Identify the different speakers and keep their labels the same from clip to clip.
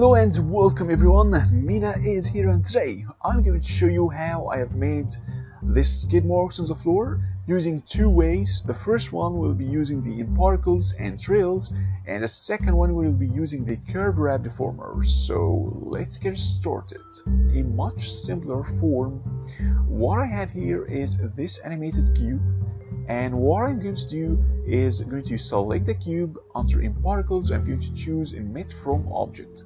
Speaker 1: Hello and welcome everyone, Mina is here and today I'm going to show you how I have made this skid marks on the floor using two ways. The first one will be using the nParticles and trails and the second one will be using the curve warp deformer. So let's get started. A much simpler form. What I have here is this animated cube and what I'm going to do is going to select the cube under nParticles I'm going to choose emit from object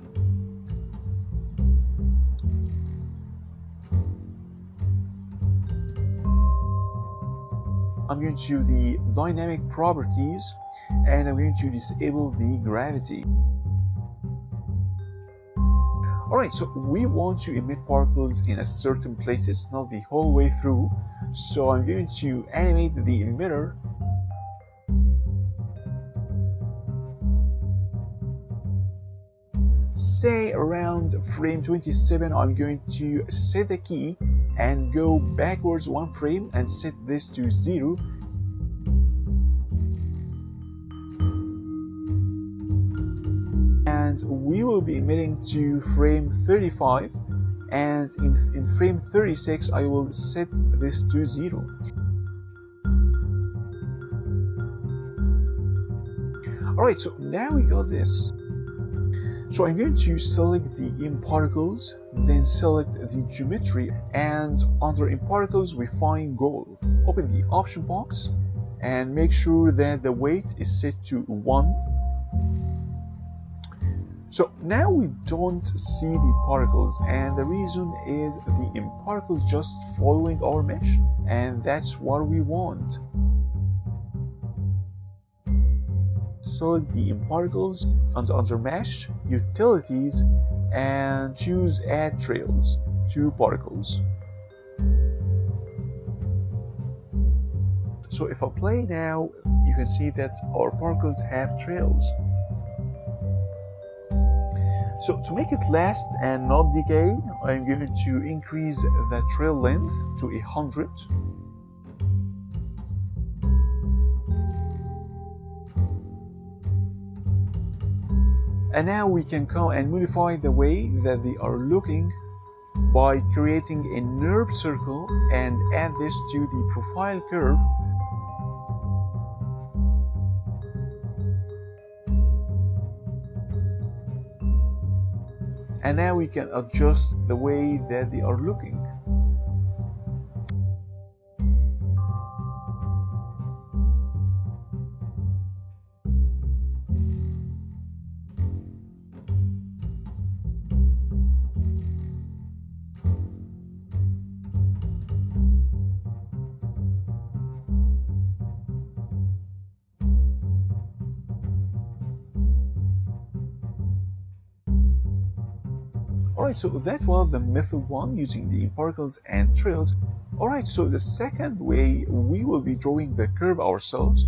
Speaker 1: I'm going to the dynamic properties and I'm going to disable the gravity. Alright, so we want to emit particles in a certain places, not the whole way through. So I'm going to animate the emitter say around frame 27 I'm going to set the key and go backwards one frame and set this to 0 and we will be emitting to frame 35 and in, in frame 36 I will set this to 0 alright so now we got this so I'm going to select the nParticles, then select the geometry, and under nParticles we find goal. Open the option box and make sure that the weight is set to 1. So now we don't see the particles and the reason is the nParticles just following our mesh and that's what we want. so the embargoes on the utilities, and choose add trails to particles. So if I play now, you can see that our particles have trails. So to make it last and not decay, I'm going to increase the trail length to 100 and now we can come and modify the way that they are looking by creating a NURB circle and add this to the profile curve. And now we can adjust the way that they are looking Alright, so that was the method one using the nParticles and trails. Alright, so the second way we will be drawing the curve ourselves.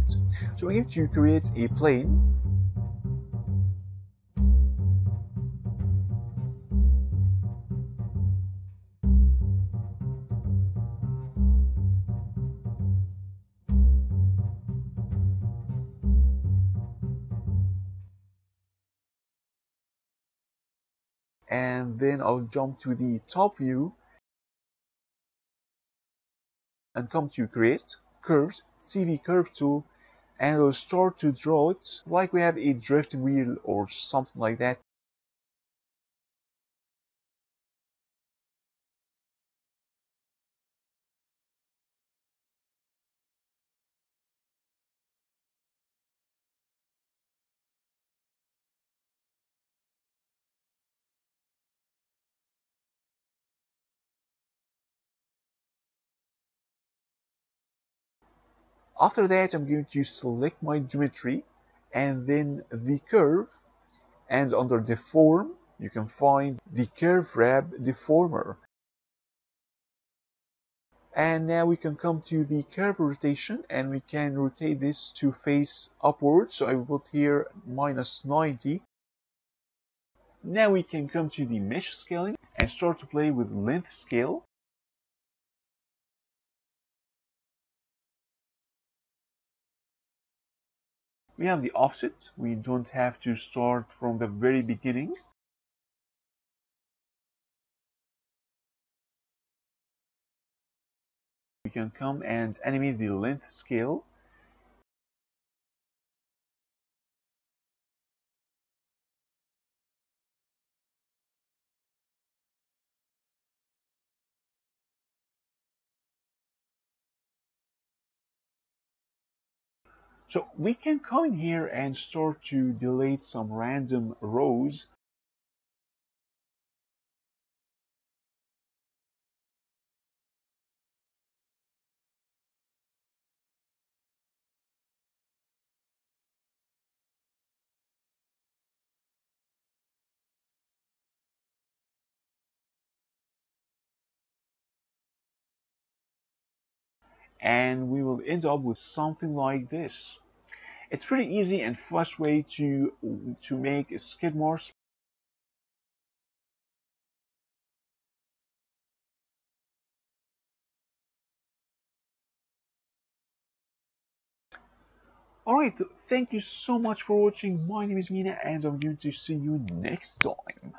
Speaker 1: So we're going to create a plane and then I'll jump to the top view and come to create curves CV curve tool. And I'll start to draw it like we have a drift wheel or something like that After that, I'm going to select my geometry and then the curve and under deform, you can find the curve warp deformer. And now we can come to the curve rotation and we can rotate this to face upwards. So I will put here minus 90. Now we can come to the mesh scaling and start to play with length scale. we have the offset. We don't have to start from the very beginning. We can come and animate the length scale So we can come in here and start to delete some random rows. And we will end up with something like this. It's pretty easy and fast way to to make a skid marks Alright, thank you so much for watching. My name is Mina and I'm going to see you next time.